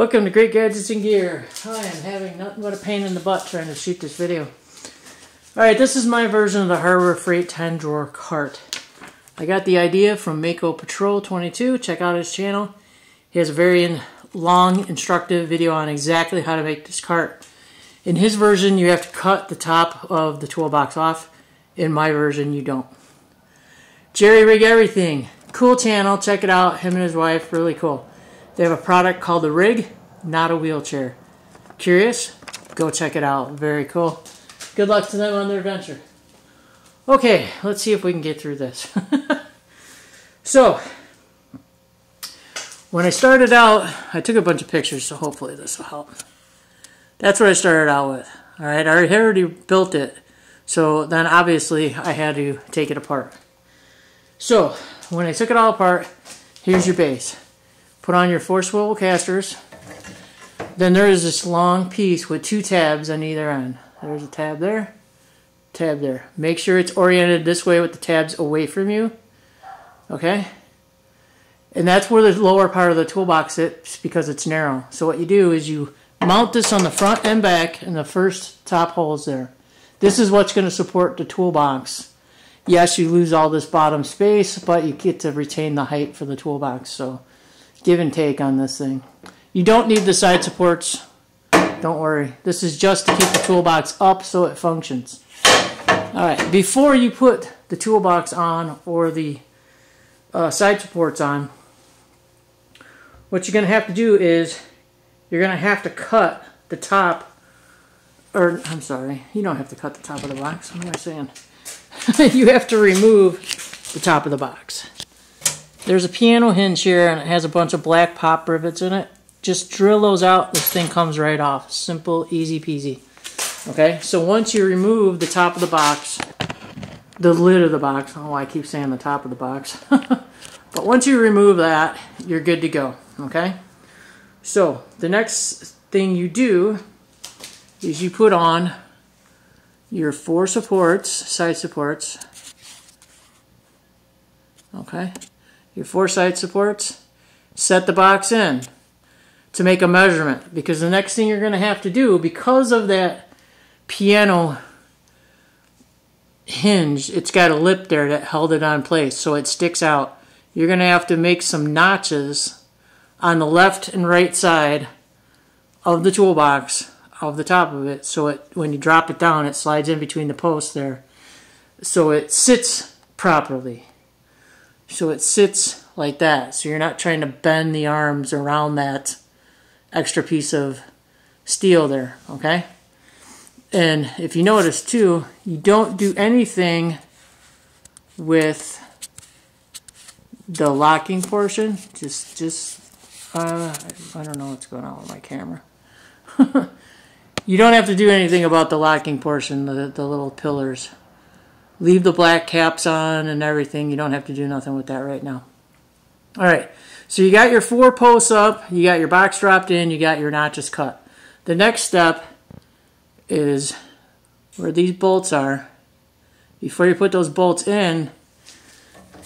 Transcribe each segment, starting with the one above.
Welcome to Great Gadgets and Gear. Hi, I am having nothing but a pain in the butt trying to shoot this video. Alright, this is my version of the Harbor Freight 10 drawer cart. I got the idea from Mako Patrol 22. Check out his channel. He has a very long, instructive video on exactly how to make this cart. In his version, you have to cut the top of the toolbox off. In my version, you don't. Jerry Rig Everything. Cool channel. Check it out. Him and his wife. Really cool. They have a product called the Rig, not a wheelchair. Curious? Go check it out. Very cool. Good luck to them on their venture. Okay, let's see if we can get through this. so, when I started out, I took a bunch of pictures, so hopefully this will help. That's what I started out with. All right, I already built it, so then obviously I had to take it apart. So, when I took it all apart, here's your base. Put on your four swivel casters. Then there is this long piece with two tabs on either end. There's a tab there, tab there. Make sure it's oriented this way with the tabs away from you. Okay? And that's where the lower part of the toolbox sits because it's narrow. So what you do is you mount this on the front and back and the first top holes there. This is what's going to support the toolbox. Yes, you lose all this bottom space, but you get to retain the height for the toolbox. So give and take on this thing. You don't need the side supports. Don't worry. This is just to keep the toolbox up so it functions. Alright, before you put the toolbox on or the uh, side supports on, what you're going to have to do is you're going to have to cut the top, or I'm sorry, you don't have to cut the top of the box. What am I saying? you have to remove the top of the box. There's a piano hinge here and it has a bunch of black pop rivets in it. Just drill those out, this thing comes right off. Simple, easy peasy. Okay, so once you remove the top of the box, the lid of the box, why I keep saying the top of the box, but once you remove that, you're good to go, okay? So, the next thing you do is you put on your four supports, side supports, okay? Your four side supports, set the box in to make a measurement because the next thing you're going to have to do because of that piano hinge it's got a lip there that held it on place so it sticks out. You're going to have to make some notches on the left and right side of the toolbox of the top of it so it when you drop it down it slides in between the posts there so it sits properly so it sits like that. So you're not trying to bend the arms around that extra piece of steel there, okay? And if you notice too, you don't do anything with the locking portion. Just, just, uh, I don't know what's going on with my camera. you don't have to do anything about the locking portion, the, the little pillars leave the black caps on and everything. You don't have to do nothing with that right now. All right, so you got your four posts up, you got your box dropped in, you got your notches cut. The next step is where these bolts are. Before you put those bolts in,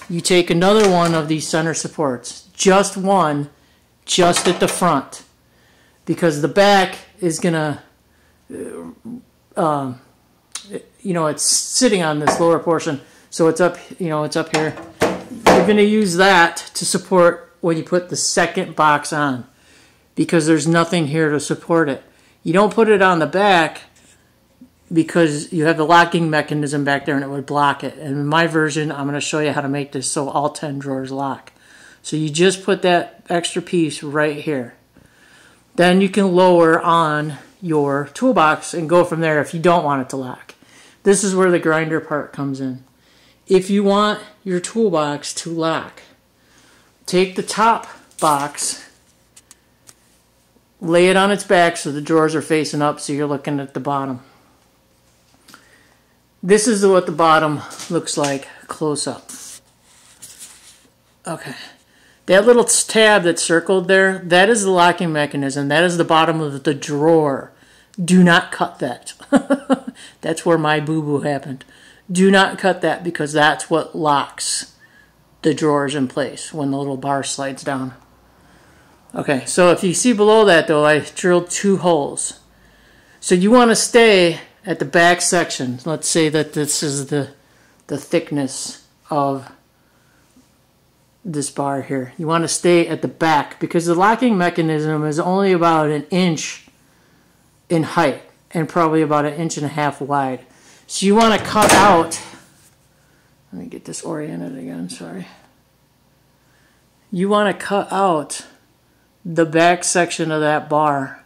you take another one of these center supports, just one, just at the front, because the back is gonna uh, um, you know, it's sitting on this lower portion. So it's up, you know, it's up here. You're going to use that to support when you put the second box on because there's nothing here to support it. You don't put it on the back because you have the locking mechanism back there and it would block it. And in my version, I'm going to show you how to make this so all 10 drawers lock. So you just put that extra piece right here. Then you can lower on your toolbox and go from there if you don't want it to lock. This is where the grinder part comes in. If you want your toolbox to lock, take the top box, lay it on its back so the drawers are facing up so you're looking at the bottom. This is what the bottom looks like close up. Okay. That little tab that's circled there, that is the locking mechanism. That is the bottom of the drawer. Do not cut that. that's where my boo-boo happened. Do not cut that because that's what locks the drawers in place when the little bar slides down. Okay, so if you see below that though, I drilled two holes. So you want to stay at the back section. Let's say that this is the, the thickness of this bar here. You want to stay at the back because the locking mechanism is only about an inch in height and probably about an inch and a half wide. So you want to cut out, let me get this oriented again, sorry. You want to cut out the back section of that bar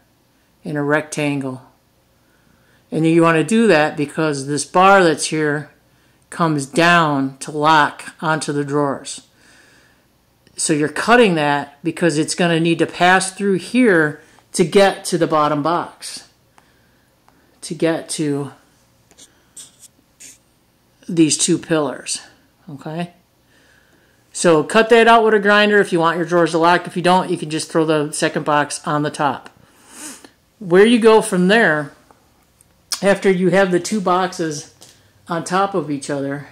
in a rectangle. And you want to do that because this bar that's here comes down to lock onto the drawers. So you're cutting that because it's going to need to pass through here to get to the bottom box. To get to these two pillars. Okay? So cut that out with a grinder if you want your drawers to lock. If you don't, you can just throw the second box on the top. Where you go from there, after you have the two boxes on top of each other,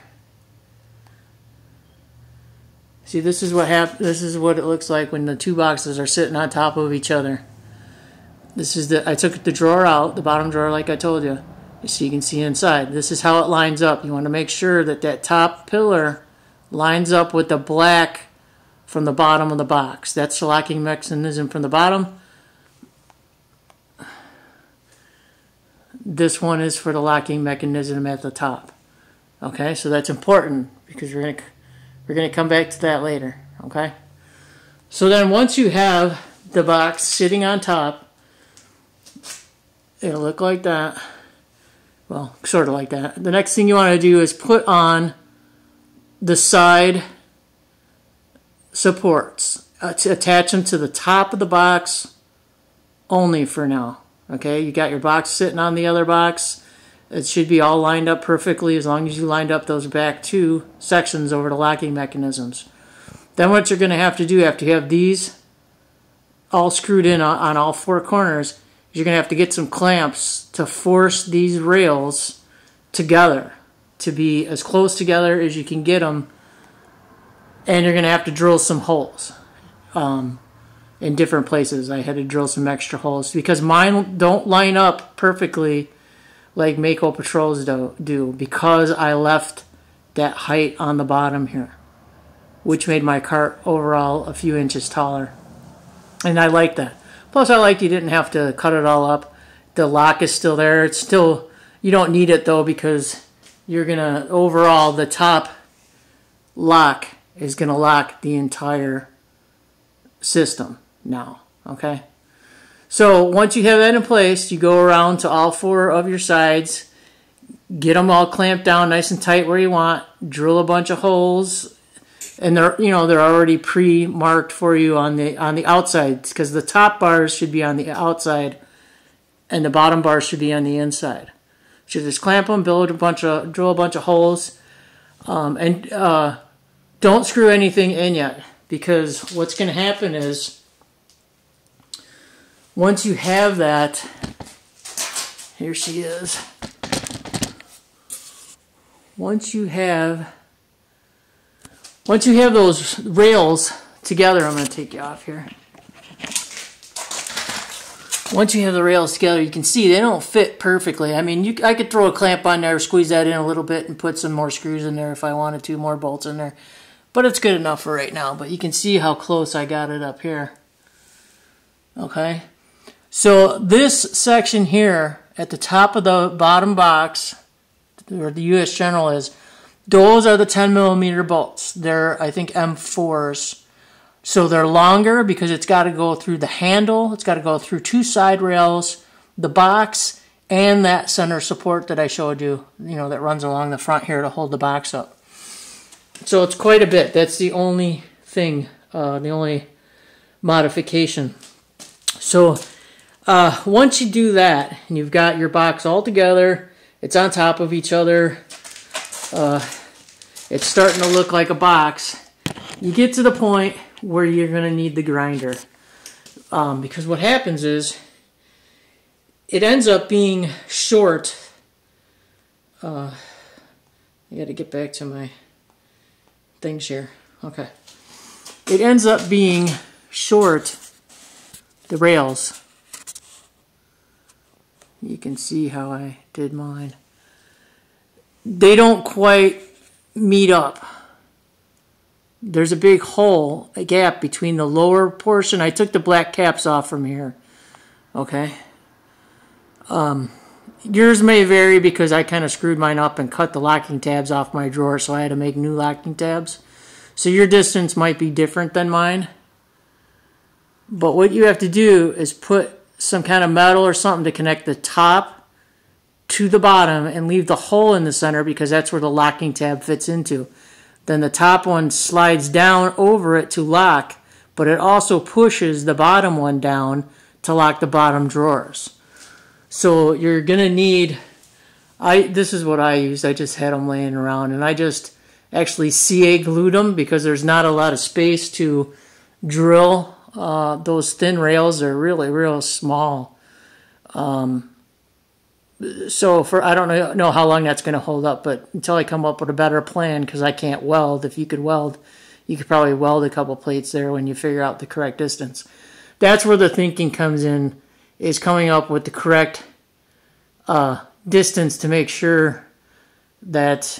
See, this is what hap This is what it looks like when the two boxes are sitting on top of each other. This is the. I took the drawer out, the bottom drawer, like I told you, so you can see inside. This is how it lines up. You want to make sure that that top pillar lines up with the black from the bottom of the box. That's the locking mechanism from the bottom. This one is for the locking mechanism at the top. Okay, so that's important because we're to we're going to come back to that later, okay? So then once you have the box sitting on top, it'll look like that. Well, sort of like that. The next thing you want to do is put on the side supports. Attach them to the top of the box only for now. Okay, you got your box sitting on the other box. It should be all lined up perfectly as long as you lined up those back two sections over the locking mechanisms. Then what you're going to have to do after you have these all screwed in on, on all four corners, you're going to have to get some clamps to force these rails together to be as close together as you can get them. And you're going to have to drill some holes um, in different places. I had to drill some extra holes because mine don't line up perfectly like Mako Patrols do, do because I left that height on the bottom here, which made my cart overall a few inches taller. And I like that. Plus, I liked you didn't have to cut it all up. The lock is still there. It's still, you don't need it though because you're going to, overall, the top lock is going to lock the entire system now. Okay? So once you have that in place, you go around to all four of your sides, get them all clamped down nice and tight where you want, drill a bunch of holes, and they're you know they're already pre-marked for you on the on the outside because the top bars should be on the outside, and the bottom bars should be on the inside. So just clamp them, build a bunch of drill a bunch of holes, um, and uh, don't screw anything in yet because what's going to happen is once you have that, here she is. Once you have, once you have those rails together, I'm going to take you off here. Once you have the rails together, you can see they don't fit perfectly. I mean, you, I could throw a clamp on there, squeeze that in a little bit, and put some more screws in there if I wanted to, more bolts in there. But it's good enough for right now. But you can see how close I got it up here. Okay. So this section here at the top of the bottom box, where the U.S. General is, those are the 10 millimeter bolts. They're, I think, M4s. So they're longer because it's got to go through the handle, it's got to go through two side rails, the box, and that center support that I showed you, you know, that runs along the front here to hold the box up. So it's quite a bit. That's the only thing, uh, the only modification. So uh, once you do that, and you've got your box all together, it's on top of each other, uh, it's starting to look like a box, you get to the point where you're going to need the grinder. Um, because what happens is, it ends up being short. Uh, I got to get back to my things here. Okay. It ends up being short the rails. You can see how I did mine. They don't quite meet up. There's a big hole, a gap between the lower portion. I took the black caps off from here. Okay. Um, yours may vary because I kind of screwed mine up and cut the locking tabs off my drawer, so I had to make new locking tabs. So your distance might be different than mine. But what you have to do is put some kind of metal or something to connect the top to the bottom and leave the hole in the center because that's where the locking tab fits into. Then the top one slides down over it to lock, but it also pushes the bottom one down to lock the bottom drawers. So you're gonna need, I this is what I used. I just had them laying around and I just actually CA glued them because there's not a lot of space to drill uh, those thin rails are really real small. Um, so for I don't know, how long that's going to hold up, but until I come up with a better plan, because I can't weld. If you could weld, you could probably weld a couple plates there when you figure out the correct distance. That's where the thinking comes in, is coming up with the correct uh, distance to make sure that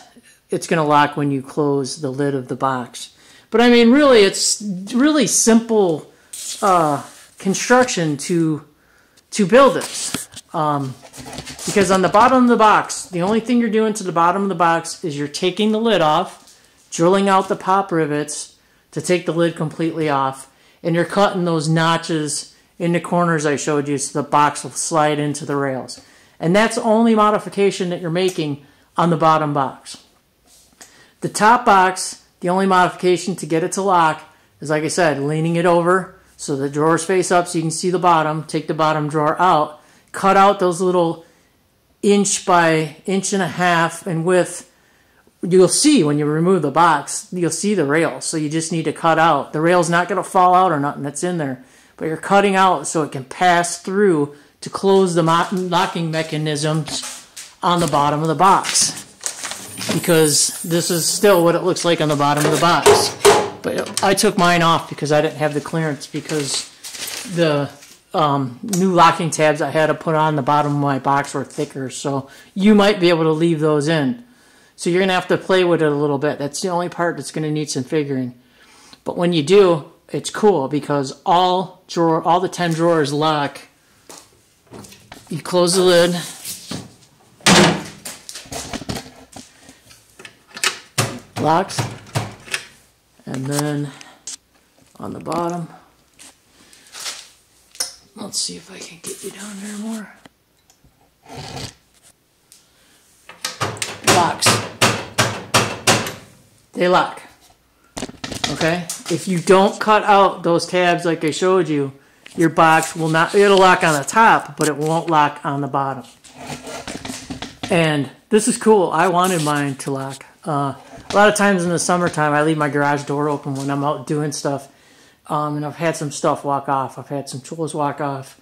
it's going to lock when you close the lid of the box. But I mean, really, it's really simple uh, construction to to build this. Um, because on the bottom of the box, the only thing you're doing to the bottom of the box is you're taking the lid off, drilling out the pop rivets to take the lid completely off, and you're cutting those notches in the corners I showed you so the box will slide into the rails. And that's the only modification that you're making on the bottom box. The top box, the only modification to get it to lock is, like I said, leaning it over so the drawers face up so you can see the bottom. Take the bottom drawer out. Cut out those little inch by inch and a half in width. You'll see when you remove the box, you'll see the rails. So you just need to cut out. The rail's not going to fall out or nothing that's in there. But you're cutting out so it can pass through to close the locking mechanisms on the bottom of the box. Because this is still what it looks like on the bottom of the box. But I took mine off because I didn't have the clearance because the um, new locking tabs I had to put on the bottom of my box were thicker. So you might be able to leave those in. So you're going to have to play with it a little bit. That's the only part that's going to need some figuring. But when you do, it's cool because all drawer, all the 10 drawers lock. You close the lid. Locks. And then on the bottom, let's see if I can get you down there more. Locks. They lock. Okay? If you don't cut out those tabs like I showed you, your box will not, it'll lock on the top, but it won't lock on the bottom. And this is cool. I wanted mine to lock. Uh, a lot of times in the summertime, I leave my garage door open when I'm out doing stuff. Um, and I've had some stuff walk off. I've had some tools walk off,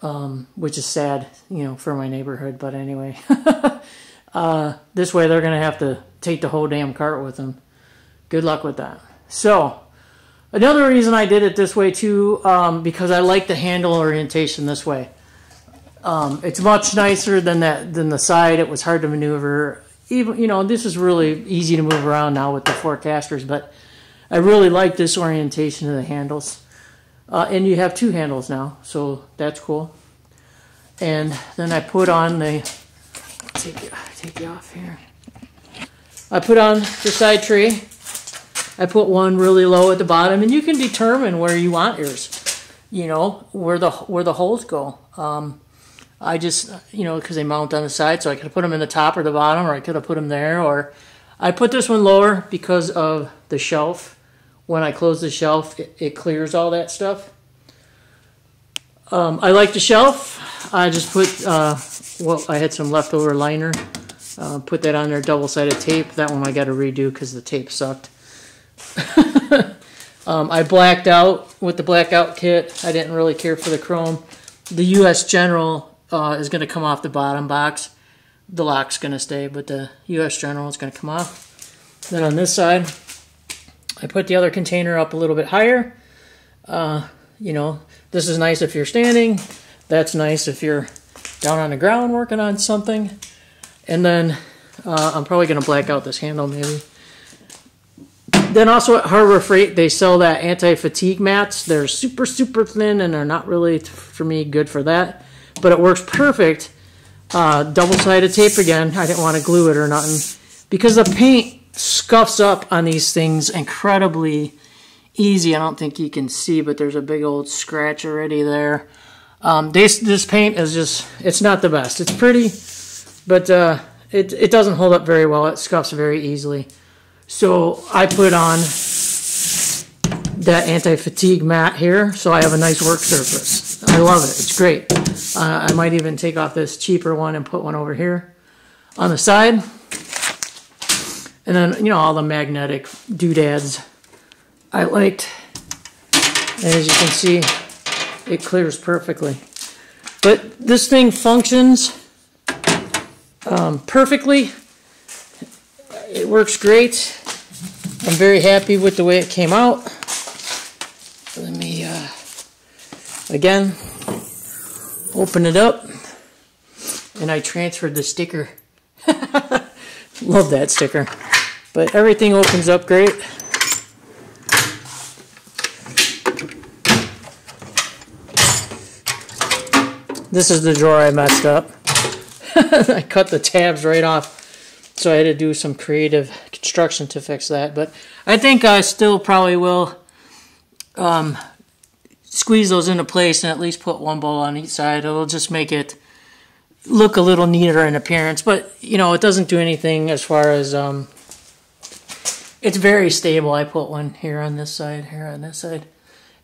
um, which is sad, you know, for my neighborhood. But anyway, uh, this way they're going to have to take the whole damn cart with them. Good luck with that. So, another reason I did it this way too, um, because I like the handle orientation this way. Um, it's much nicer than that than the side. It was hard to maneuver even you know this is really easy to move around now with the four casters but I really like this orientation of the handles. Uh, and you have two handles now so that's cool. And then I put on the take you, take you off here. I put on the side tray I put one really low at the bottom and you can determine where you want yours you know where the where the holes go. Um, I just, you know, because they mount on the side, so I could have put them in the top or the bottom, or I could have put them there, or I put this one lower because of the shelf. When I close the shelf, it, it clears all that stuff. Um, I like the shelf. I just put, uh, well, I had some leftover liner. Uh, put that on there, double-sided tape. That one I got to redo because the tape sucked. um, I blacked out with the blackout kit. I didn't really care for the chrome. The U.S. General uh, is going to come off the bottom box. The lock's going to stay, but the US General is going to come off. Then on this side, I put the other container up a little bit higher. Uh, You know, this is nice if you're standing. That's nice if you're down on the ground working on something. And then uh, I'm probably going to black out this handle maybe. Then also at Harbor Freight, they sell that anti-fatigue mats. They're super, super thin and they're not really, for me, good for that. But it works perfect. Uh, double-sided tape again. I didn't want to glue it or nothing. Because the paint scuffs up on these things incredibly easy. I don't think you can see, but there's a big old scratch already there. Um, this, this paint is just, it's not the best. It's pretty, but uh, it, it doesn't hold up very well. It scuffs very easily. So I put on that anti-fatigue mat here so I have a nice work surface. I love it. It's great. Uh, I might even take off this cheaper one and put one over here on the side. And then, you know, all the magnetic doodads I liked. And as you can see, it clears perfectly. But this thing functions um, perfectly. It works great. I'm very happy with the way it came out. Let me, uh, again, open it up. And I transferred the sticker. Love that sticker. But everything opens up great. This is the drawer I messed up. I cut the tabs right off so I had to do some creative construction to fix that. But I think I still probably will um, squeeze those into place and at least put one bowl on each side. It'll just make it look a little neater in appearance. But, you know, it doesn't do anything as far as... Um, it's very stable. I put one here on this side, here on this side.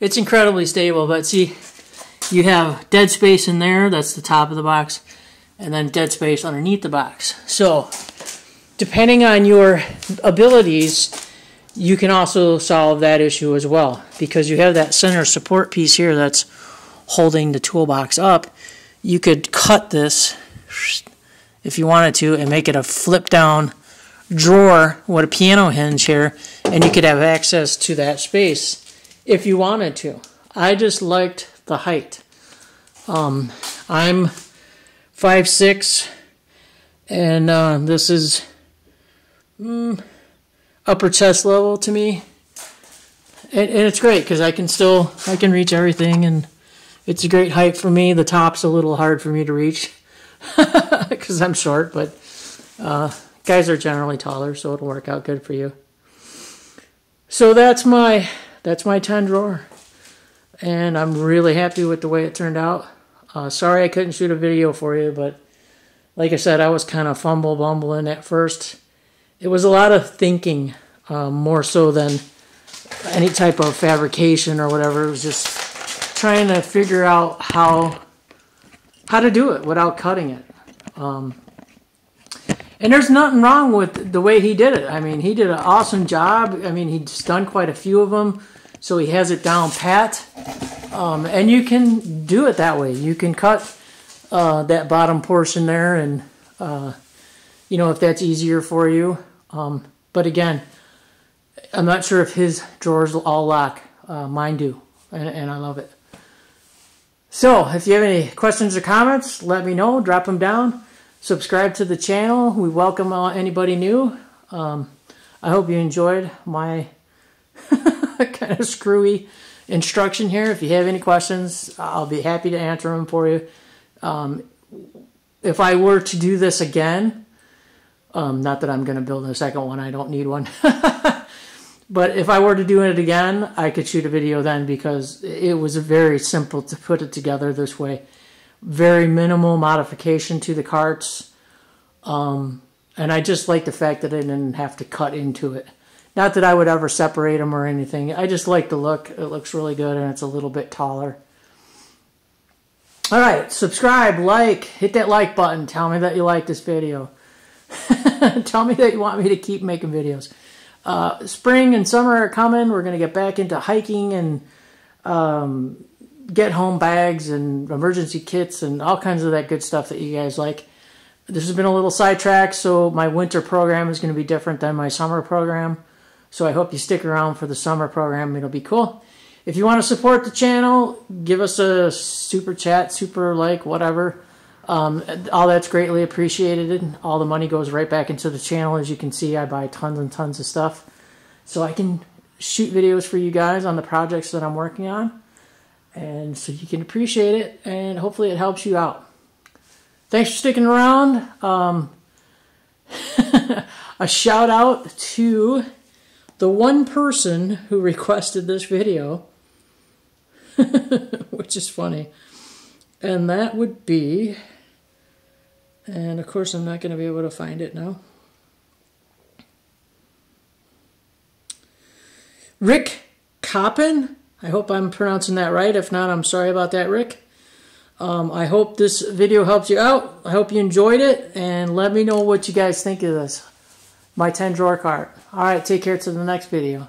It's incredibly stable, but see, you have dead space in there. That's the top of the box. And then dead space underneath the box. So depending on your abilities, you can also solve that issue as well because you have that center support piece here that's holding the toolbox up. You could cut this if you wanted to and make it a flip down drawer with a piano hinge here and you could have access to that space if you wanted to. I just liked the height. Um, I'm 5'6", and uh, this is mm, upper chest level to me. And, and it's great because I can still, I can reach everything and it's a great height for me. The top's a little hard for me to reach because I'm short, but uh, guys are generally taller, so it'll work out good for you. So that's my, that's my 10 drawer. And I'm really happy with the way it turned out. Uh, sorry I couldn't shoot a video for you, but like I said, I was kind of fumble bumbling at first it was a lot of thinking, um, more so than any type of fabrication or whatever. It was just trying to figure out how how to do it without cutting it. Um, and there's nothing wrong with the way he did it. I mean, he did an awesome job. I mean, he's done quite a few of them, so he has it down pat. Um, and you can do it that way. You can cut uh, that bottom portion there, and uh, you know if that's easier for you. Um, but again, I'm not sure if his drawers all lock. Uh, mine do, and, and, I love it. So, if you have any questions or comments, let me know. Drop them down. Subscribe to the channel. We welcome anybody new. Um, I hope you enjoyed my kind of screwy instruction here. If you have any questions, I'll be happy to answer them for you. Um, if I were to do this again, um, not that I'm going to build a second one. I don't need one. but if I were to do it again, I could shoot a video then because it was very simple to put it together this way. Very minimal modification to the carts. Um, and I just like the fact that I didn't have to cut into it. Not that I would ever separate them or anything. I just like the look. It looks really good and it's a little bit taller. All right, subscribe, like, hit that like button. Tell me that you like this video. Tell me that you want me to keep making videos. Uh, spring and summer are coming. We're going to get back into hiking and um, get home bags and emergency kits and all kinds of that good stuff that you guys like. This has been a little sidetrack, so my winter program is going to be different than my summer program. So I hope you stick around for the summer program. It'll be cool. if you want to support the channel, give us a super chat, super like, whatever. Um, all that's greatly appreciated. And all the money goes right back into the channel. As you can see, I buy tons and tons of stuff. So I can shoot videos for you guys on the projects that I'm working on. And so you can appreciate it, and hopefully it helps you out. Thanks for sticking around. Um, a shout out to the one person who requested this video, which is funny. And that would be, and of course I'm not going to be able to find it now. Rick Coppin. I hope I'm pronouncing that right. If not, I'm sorry about that, Rick. Um, I hope this video helps you out. I hope you enjoyed it, and let me know what you guys think of this. My 10 drawer cart. All right, take care to the next video.